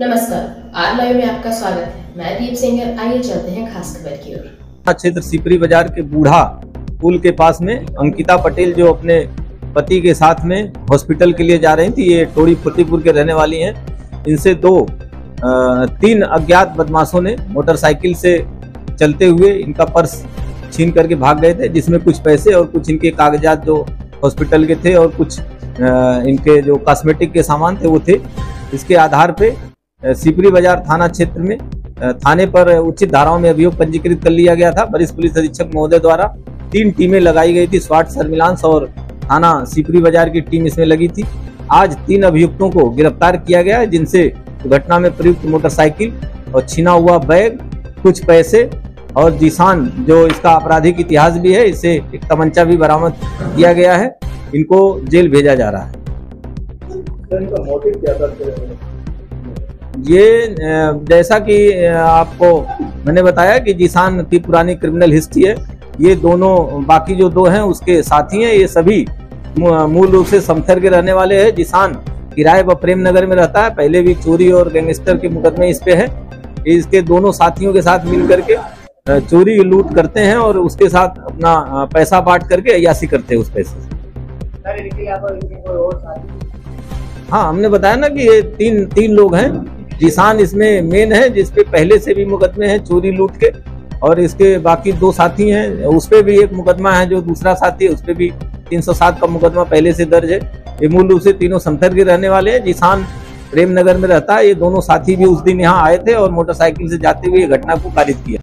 Star live में आपका स्वागत है। मैं दीप सिंगर आइए चलते हैं खास खबर की ओर। क्षेत्र सिपरी बाज़ार के बूढ़ा पुल के पास में अंकिता पटेल जो अपने पति के साथ में हॉस्पिटल के लिए जा रही थी, ये टोड़ी फतेहपुर के रहने वाली हैं। इनसे दो तीन अज्ञात बदमाशों ने मोटरसाइकिल से चलते हुए इनका पर्स छीन करके भाग गए थे, जिसमें कुछ पैसे और कुछ इनके कागजात जो हॉस्पिटल के थे और कुछ इनके जो कॉस्मेटिक के सामान थे, वो थे। इसके आधार पे सिपरी बाज़ार थाना क्षेत्र में थाने पर उचित धाराओं में अभियोग पंजीकृत कर लिया गया था। वरिष्ठ पुलिस अधीक्षक महोदय द्वारा तीन टीमें लगाई गई थी, स्वाट सर्विलांस और थाना सिपरी बाज़ार की टीम इसमें लगी थी। आज तीन अभियुक्तों को गिरफ़्तार किया गया जिनसे घटना में प्रयुक्त मोटरसाइकिल और छिना हुआ बैग, कुछ पैसे और जीसान जो इसका आपराधिक इतिहास भी है, इसे एक तमंचा भी बरामद किया गया है। इनको जेल भेजा जा रहा है। ये जैसा कि आपको मैंने बताया कि जीसान की पुरानी क्रिमिनल हिस्ट्री है ये दोनों बाकी जो दो हैं उसके साथी हैं ये सभी मूल रूप से समथर के रहने वाले हैं। जिसान किराए व प्रेम नगर में रहता है पहले भी चोरी और गैंगस्टर के मुकदमे इस पे है। इसके दोनों साथियों के साथ मिल करके चोरी लूट करते हैं और उसके साथ अपना पैसा बांट करके अयासी करते हैं उस पैसे से। हाँ हमने बताया ना कि ये तीन तीन लोग हैं। जिसान इसमें मेन है जिसपे पहले से भी मुकदमे हैं, चोरी लूट के, और इसके बाकी दो साथी हैं, उस पर भी एक मुकदमा है, जो दूसरा साथी है, उस पर भी 307 का मुकदमा पहले से दर्ज है। ये मूल रूप से तीनों समथर के रहने वाले हैं। जिसान प्रेमनगर में रहता है। ये दोनों साथी भी उस दिन यहाँ आए थे और मोटरसाइकिल से जाते हुए ये घटना को पारित किया।